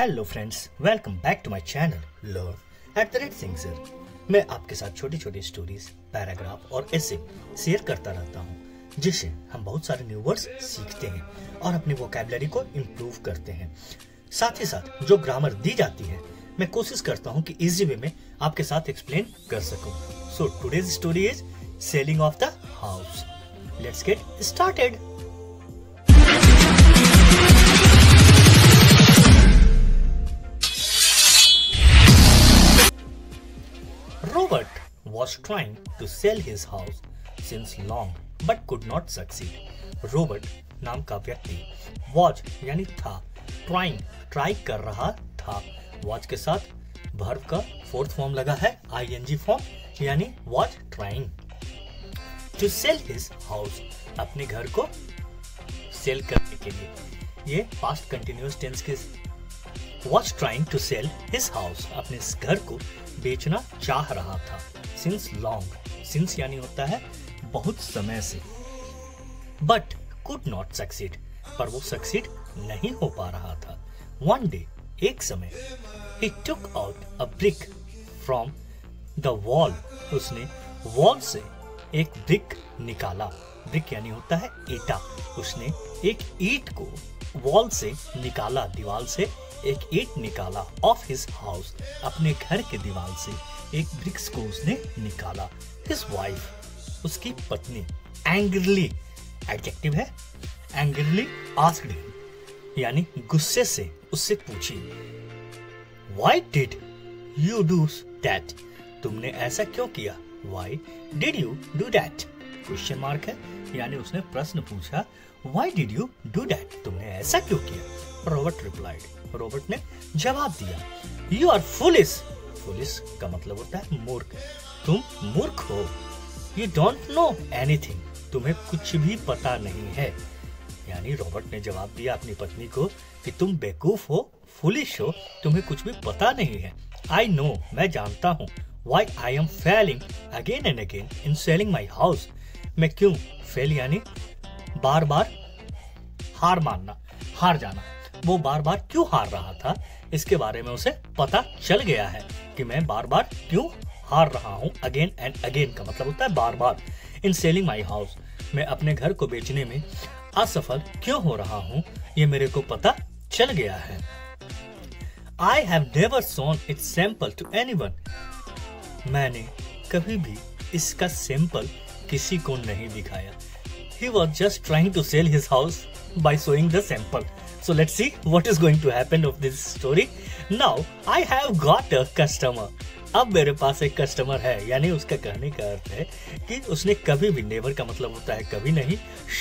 Hello friends welcome back to my channel learn at the rate sing sir मैं आपके साथ छोटी छोटी स्टोरीज पैराग्राफ और ऐसे शेयर करता रहता हूँ जिससे हम बहुत सारे न्यू वर्ड्स सीखते हैं और अपनी वोकेबलरी को इम्प्रूव करते हैं। साथ ही साथ जो ग्रामर दी जाती है, मैं कोशिश करता हूँ कि इजी वे में आपके साथ एक्सप्लेन कर सकूँ। So today's story is selling of the house let's get started Robert was trying to sell his house since long, but could not succeed. Robert, नाम का व्यक्ति वॉच यानी था ट्राइंग ट्राई कर रहा था। वॉच के साथ भर्व का फोर्थ फॉर्म लगा है आई एन जी फॉर्म यानी was trying to sell his house अपने घर को सेल करने के लिए। ये पास्ट कंटिन्यूस टेंस के was trying to sell his house, अपने इस घर को बेचना चाह रहा था। सिंस लॉन्ग सिंस यानी होता है बहुत समय से। बट कुड नॉट सक्सीड पर वो सक्सीड नहीं हो पा रहा था। वन डे एक समय ही took out a brick from the wall उसने वॉल से एक ब्रिक निकाला। ब्रिक यानी होता है ईटा। उसने एक ईट को वॉल से निकाला दीवार से। एक ईट निकाला ऑफ़ हिज हाउस अपने घर के दीवार से एक ब्रिक्स को उसने निकाला। हिज वाइफ उसकी पत्नी एंग्रली एडजेक्टिव है एंग्रली आस्क्ड हिम यानी गुस्से से उससे पूछी why did you do that तुमने ऐसा क्यों किया? Why did you do that question mark है, यानी उसने प्रश्न पूछा why did you do that तुमने ऐसा क्यों किया? Robert replied. रॉबर्ट ने जवाब दिया यू आर फुलिस फुलिस का मतलब होता है मूर्ख। तुम मूर्ख हो। यू डोंट नो एनीथिंग तुम्हें कुछ भी पता नहीं है। यानी रॉबर्ट ने जवाब दिया अपनी पत्नी को कि तुम बेकूफ हो फुलिश हो। तुम्हें कुछ भी पता नहीं है। आई नो मैं जानता हूँ। Why I am failing again and again in selling my house मैं क्यों फेल यानी बार बार हार मानना, हार जाना। वो बार बार क्यों हार रहा था? इसके बारे में उसे पता चल गया है कि मैं बार बार क्यों हार रहा हूँ अगेन एंड अगेन का मतलब होता है बार बार इन सेलिंग माई हाउस मैं अपने घर को बेचने में असफल क्यों हो रहा हूँ? ये मेरे को पता चल गया है। I have never shown it sample to any मैंने कभी भी इसका सैंपल किसी को नहीं दिखाया। He was just trying to sell his house by showing the sample. So, let's see what is going to happen of this story. Now, I have got a customer. अब मेरे पास एक कस्टमर है, यानी उसका कहने का अर्थ है कि उसने कभी भी नेवर का मतलब होता है, कभी नहीं।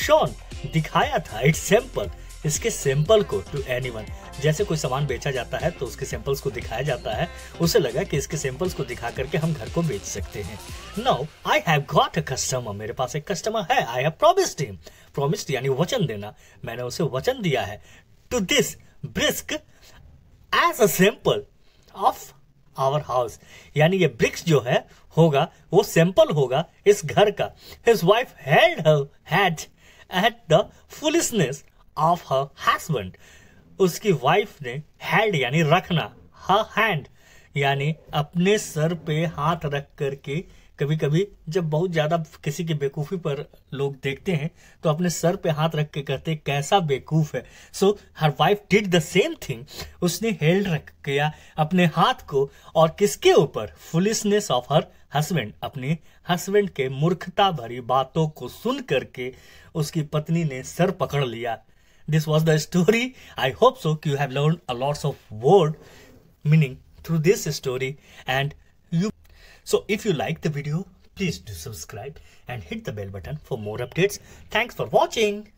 शॉन दिखाया था इट्स सैंपल इसके सैंपल को टू एनीवन जैसे कोई सामान बेचा जाता है तो उसके सैंपल्स को दिखाया जाता है। उसे लगा कि इसके सैंपल्स को दिखा करके हम घर को बेच सकते हैं। Now I have got a customer मेरे पास एक कस्टमर है। I have promised him promised यानी वचन देना। मैंने उसे वचन दिया है। To this brick as a sample of our house यानी ये ब्रिक्स जो है, होगा, वो सैंपल होगा इस घर का। His wife held head at the foolishness of her husband उसकी वाइफ ने हैड यानी रखना हर हैंड यानी अपने सर पे हाथ रख करके कभी कभी जब बहुत ज़्यादा किसी की बेकूफी पर लोग देखते हैं तो अपने सर पे हाथ रख के कहते कैसा बेकूफ है। So her wife did the same thing उसने हेल्ड रख किया अपने हाथ को और किसके ऊपर? फुलिसनेस ऑफ़ हर हस्बैंड अपने हस्बैंड के मूर्खता भरी बातों को सुन करके उसकी पत्नी ने सर पकड़ लिया। This was the story I hope so have learned a lots of word meaning through this story and you so if you like the video please do subscribe and hit the bell button for more updates. Thanks for watching